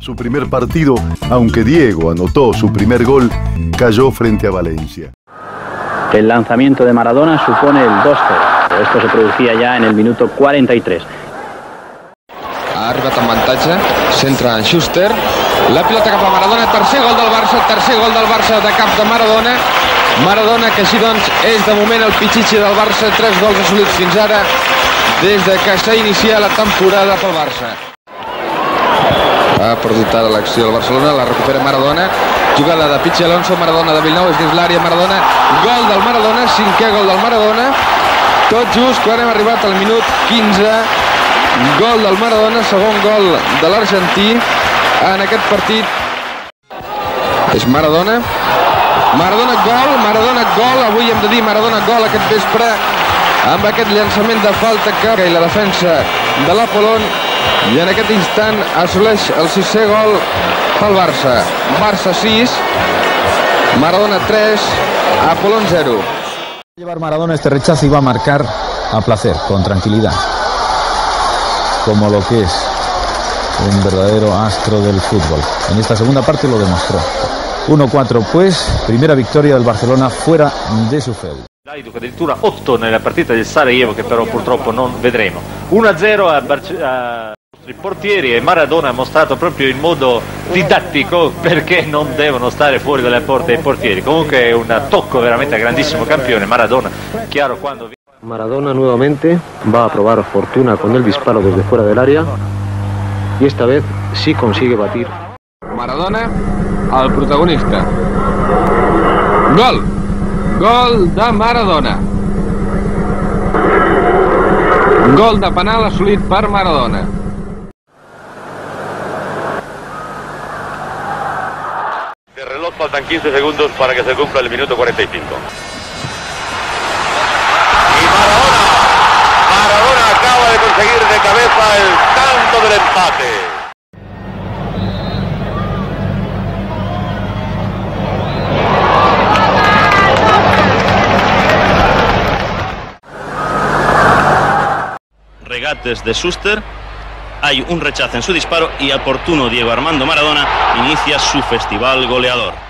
Su primer partido, aunque Diego anotó su primer gol, cayó frente a Valencia. El lanzamiento de Maradona supone el 2-0. Esto se producía ya en el minuto 43. Ha arribat avantatge, centra en Schuster, la pilota cap a Maradona, tercer gol del Barça, tercer gol del Barça de cap de Maradona, Maradona que així doncs és de moment el pitxitxi del Barça, tres gols assolits fins ara des de que s'ha iniciat la temporada pel Barça. Ha perdut ara l'acció del Barcelona, la recupera Maradona, jugada de Pichi Alonso, Maradona de Villeneuve, és dins l'àrea, Maradona, gol del Maradona, cinquè gol del Maradona, tot just quan hem arribat al minut 15, gol del Maradona, segon gol de l'argentí en aquest partit. És Maradona, Maradona gol, Maradona gol, avui hem de dir Maradona gol aquest vespre amb aquest llançament de falta que i la defensa de l'Apolón i en aquest instant assoleix el sisè gol pel Barça. Barça 6, Maradona 3, Apolón 0. Llevar Maradona este rechazo y va a marcar a placer, con tranquilidad, como lo que es un verdadero astro del fútbol. En esta segunda parte lo demostró. 1-4 pues, primera victoria del Barcelona fuera de su feudo. Daiduc addirittura 8 nella partita del Sarajevo che però purtroppo non vedremo. 1-0 a, Barce- a i portieri e Maradona ha mostrato proprio in modo didattico perché non devono stare fuori dalle porte i portieri. Comunque è un tocco veramente a grandissimo campione Maradona, chiaro quando Maradona nuevamente va a probar fortuna con el disparo desde fuera del área y esta vez sí consigue batir. Maradona, el protagonista. Gol! Gol de Maradona. Gol de penal assolit per Maradona. De reloj faltan 15 segundos para que se cumpla el minuto 45. Y Maradona, Maradona acaba de conseguir de cabeza el tanto del empate. regates de Schuster. Hay un rechazo en su disparo y oportuno Diego Armando Maradona inicia su festival goleador.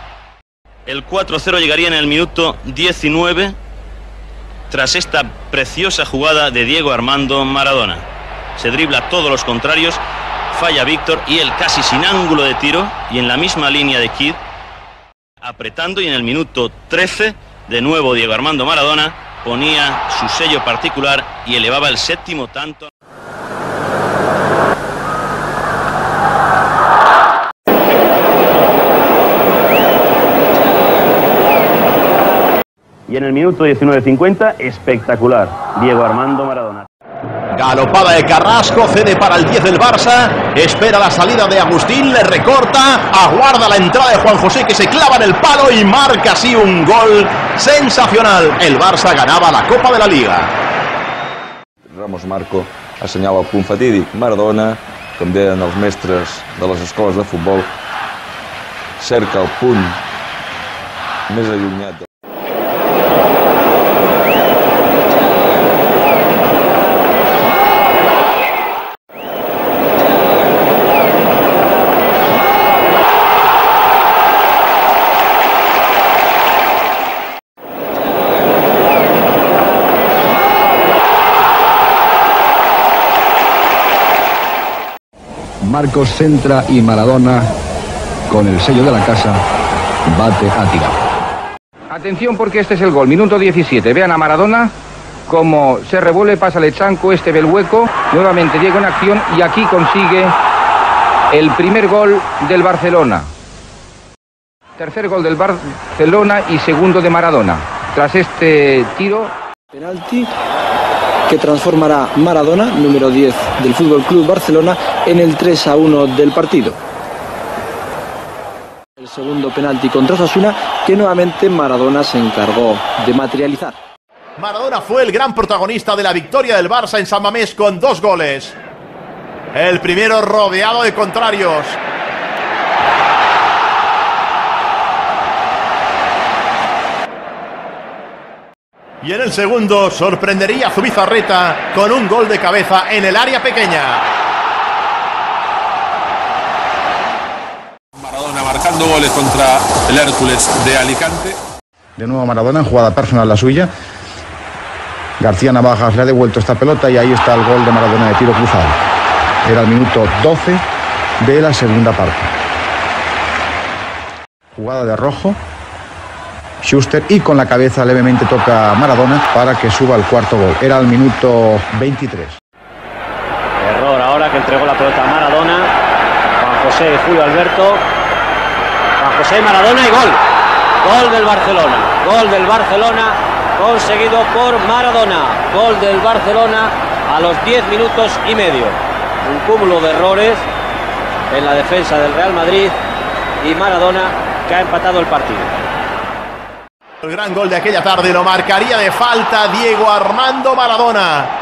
El 4-0 llegaría en el minuto 19 tras esta preciosa jugada de Diego Armando Maradona. Se dribla a todos los contrarios, falla Víctor y él casi sin ángulo de tiro y en la misma línea de Kid, apretando y en el minuto 13 de nuevo Diego Armando Maradona ponía su sello particular y elevaba el séptimo tanto. En el minuto 19.50, espectacular, Diego Armando Maradona. Galopada de Carrasco, cede para el 10 del Barça, espera la salida de Agustín, le recorta, aguarda la entrada de Juan José que se clava en el palo y marca así un gol sensacional. El Barça ganaba la Copa de la Liga. Ramos Marco assenyala el punt fatídic. Maradona, com deien els mestres de les escoles de futbol, cerca el punt més allunyat. Marcos centra y Maradona, con el sello de la casa, bate a tirar. Atención porque este es el gol, minuto 17. Vean a Maradona como se revuelve, pasa Lechanco, este ve el hueco, nuevamente Diego en acción y aquí consigue el primer gol del Barcelona. Tercer gol del Barcelona y segundo de Maradona. Tras este tiro... Penalti que transformará Maradona, número 10 del Fútbol Club Barcelona, en el 3 a 1 del partido. El segundo penalti contra Osasuna que nuevamente Maradona se encargó de materializar. Maradona fue el gran protagonista de la victoria del Barça en San Mamés con dos goles. El primero rodeado de contrarios. Y en el segundo sorprendería a Zubizarreta con un gol de cabeza en el área pequeña. encajando goles contra el Hércules de Alicante. De nuevo Maradona en jugada personal la suya. García Navajas le ha devuelto esta pelota y ahí está el gol de Maradona de tiro cruzado. Era el minuto 12 de la segunda parte. Jugada de rojo. Schuster y con la cabeza levemente toca Maradona para que suba el cuarto gol. Era el minuto 23. Error ahora que entregó la pelota a Maradona. Juan José Julio Alberto. Juan José Maradona y gol. Gol del Barcelona. Gol del Barcelona conseguido por Maradona. Gol del Barcelona a los 10 minutos y medio. Un cúmulo de errores en la defensa del Real Madrid y Maradona que ha empatado el partido. El gran gol de aquella tarde lo marcaría de falta Diego Armando Maradona.